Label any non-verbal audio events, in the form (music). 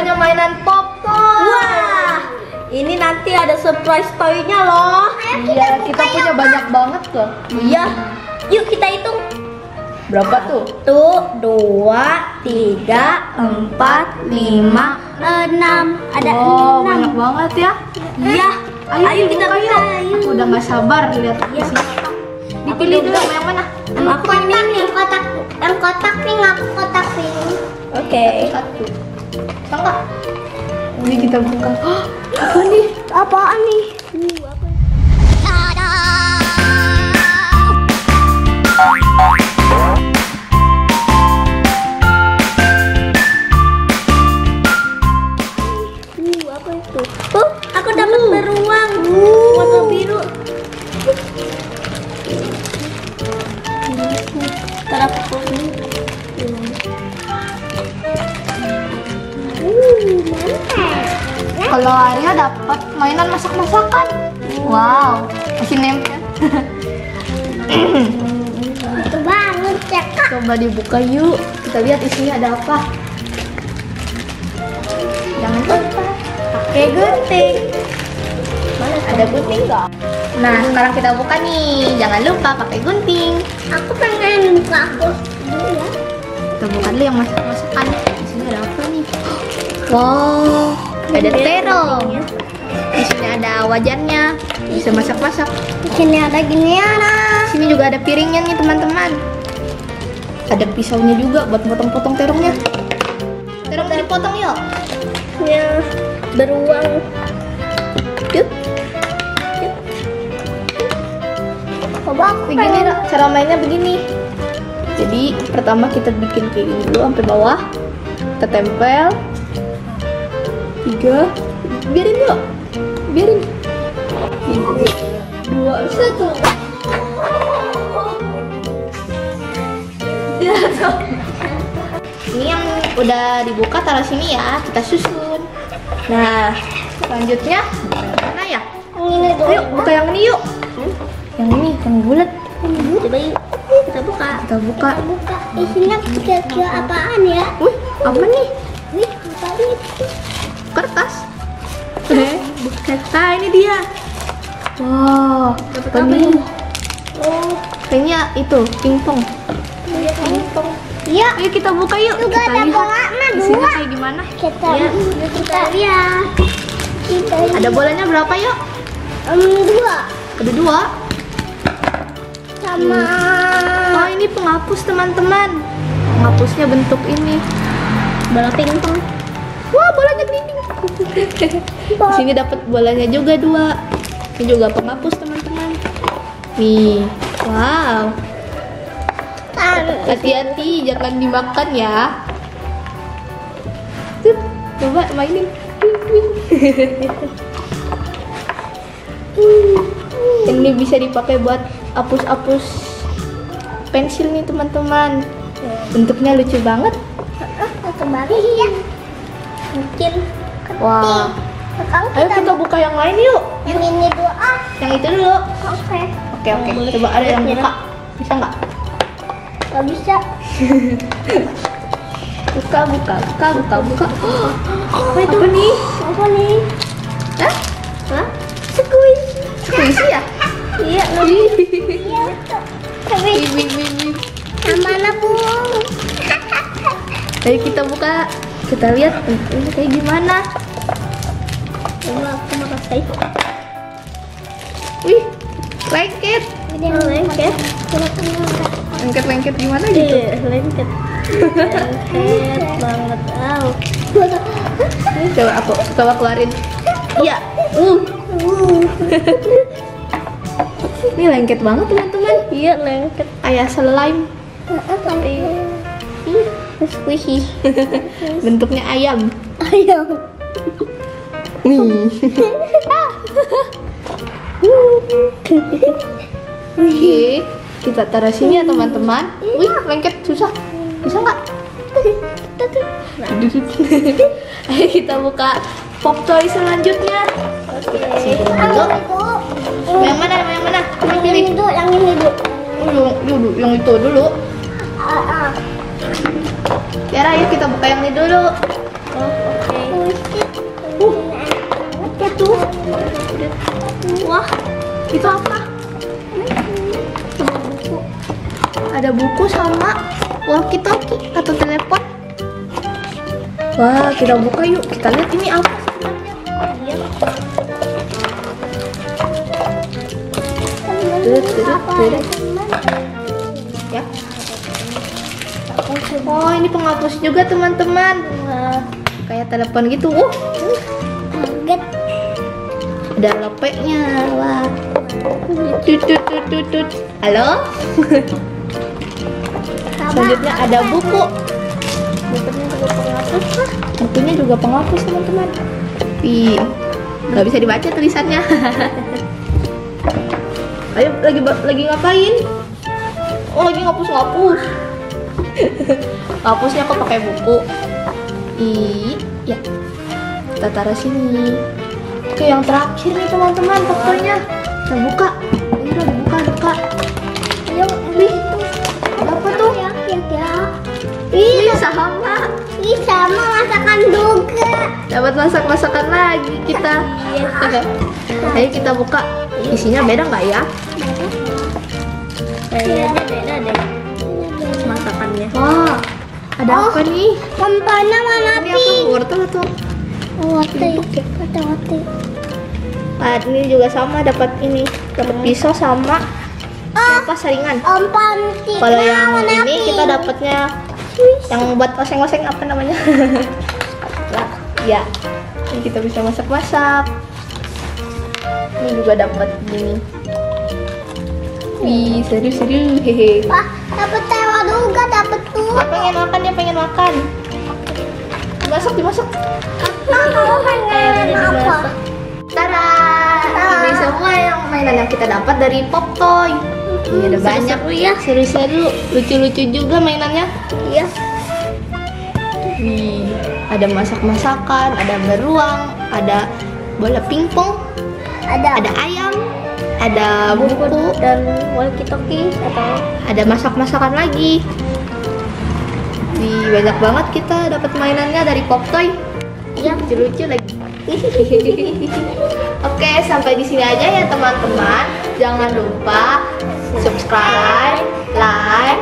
punya mainan popcorn. Wah, ini nanti ada surprise toy-nya loh. Iya, kita punya banyak banget tuh. Iya. Yuk kita hitung. Berapa tuh? Satu, dua, tiga, empat, lima, enam. Ada Oh, enam. banyak banget ya. Iya. Ayo, kita buka buka. yuk. Aku udah nggak sabar lihat apa. Dipilih dulu yang mana? Aku yang ini. Yang kotak, yang kotak pink, aku kotak pink. Oke. Satu. Bisa nggak? Ini kita buka. Oh, (gasps) apa nih? Apaan nih? Uh, Kalau Arya dapat mainan masak-masakan. Wow, masih nempel. Itu banget ya kak. Coba dibuka yuk. Kita lihat isinya ada apa. Jangan lupa pakai gunting. Mana ada gunting nggak? Nah, sekarang kita buka nih. Jangan lupa pakai gunting. Aku pengen buka aku dulu ya. Kita buka dulu yang masak-masakan. Isinya ada apa nih? Wow, ada terong. Di sini ada wajannya. Bisa masak-masak. Di sini ada ginian. ah. Di sini juga ada piringnya nih teman-teman. Ada pisaunya juga buat potong-potong terongnya. Terong dipotong yuk. Ya, beruang. Yuk. Coba aku Begini Ra, cara mainnya begini. Jadi pertama kita bikin kayak gini dulu sampai bawah. Kita tempel. Tiga. Biarin yuk. Biarin. Dua. Satu. Ya. Ini yang udah dibuka taruh sini ya. Kita susun. Nah, selanjutnya mana ya? Ayo buka yang ini yuk. Yang ini, yang bulat. Coba yuk. Kita buka. Kita buka. Buka. Isinya kira-kira apaan ya? Wih, apa nih? Wih, apa itu? Kertas. Bukan. Nah, ini dia. Wow, apa nih? Oh, Kayaknya itu pingpong. pingpong. Iya. Ayo kita buka yuk. Juga kita ada lihat bolanya isinya dua. kayak gimana. Kita Iya. kita lihat. Kita Ada bolanya berapa yuk? Em, dua Ada dua. sama Oh, ini penghapus teman-teman. Penghapusnya bentuk ini. Bola pingpong. Bolanya gelinding. Di sini dapat bolanya juga dua. Ini juga penghapus teman-teman. Nih, wow. Hati-hati, jangan dimakan ya. Coba mainin. Ini bisa dipakai buat hapus-hapus pensil nih teman-teman. Bentuknya lucu banget. Kembali ya. Mungkin. Wah. Sekarang Ayo kita kita buka yang lain yuk. yang ini dulu ah. Yang itu dulu. Oke. Oke oke. Coba ada yang buka. Bisa nggak? Gak bisa. (laughs) Buka buka buka buka buka. (gasps) Apa itu? Apa nih? Apa nih? Hah? Hah? Squeeze. Squeeze ya? (laughs) Iya, Iya. Tapi Wih, wih, wih, wih. yang mana bu? Ayo kita buka. Kita lihat ini kayak gimana. coba aku mau kasih. Wih, lengket. Ini yang lengket. Lengket-lengket gimana gitu? Iya, lengket. Lengket (laughs) banget. Au. Coba aku coba keluarin. Iya. Uh, Ini lengket banget teman-teman. iya lengket. Ayah slime. Tapi squishy. Bentuknya ayam. Ayo. Nih. Oke, kita taruh sini ya teman-teman. Wih, lengket susah. Bisa nggak? Ayo kita buka pop toy selanjutnya. Sini dulu. Yang mana? Yang mana? Yang ini dulu, yang ini dulu. Yang, dulu, yang itu dulu. dulu. Oh, oke. Okay. Uh, itu? Wah, itu apa? Buku. Ada buku sama walkie-talkie atau telepon. Wah, kita buka yuk. Kita lihat ini apa sebenarnya. Iya. Ya. Oh, ini penghapus juga teman-teman. Wah, kayak telepon gitu. Uh, Kaget. ada lepeknya. Wah. Tut, tut, tut, tut. Halo? Selanjutnya ada buku. Bukunya juga penghapus lah. Bukunya juga penghapus teman-teman. Ih, nggak bisa dibaca tulisannya. (laughs) Ayo lagi lagi ngapain? Oh lagi ngapus-ngapus. Ngapusnya kok pakai buku. Ih, ya. Kita taruh sini. Oke, yang terakhir nih teman-teman fotonya. Kita buka. Ini udah dibuka, buka. Ayo, Nih. Apa tuh? Ya, ya, ya. Ih, sama. Ih, sama masakan juga. Dapat masak-masakan lagi kita. Ayo kita buka. Isinya beda nggak ya? Kayaknya beda deh. Ada Oh. apa nih? Kampana mana Ini apa? Wortel atau? Wate, wate, wate. Ah, ini juga sama dapat ini, dapat pisau sama apa saringan. Kalau yang ini kita dapatnya yang buat oseng-oseng apa namanya? (laughs) Ya. Ini kita bisa masak-masak. Ini juga dapat gini. Wih, seru-seru. Hehe. Wah, dapat pengen makan dia pengen makan. Dimasak, dimasak. Mama pengen apa? Tada! Ini semua yang mainan yang kita dapat dari Pop Toy. Ini ada banyak seru ya. seru-seru, lucu-lucu juga mainannya. Iya. Wih, ada masak-masakan, ada beruang, ada bola pingpong, Ada. ada ayam, ada buku, dan walkie-talkie atau ada masak-masakan lagi. Wih, banyak banget kita dapat mainannya dari Pop Toy. Iya. Lucu-lucu lagi. (laughs) Oke, sampai di sini aja ya teman-teman. Jangan lupa subscribe, like,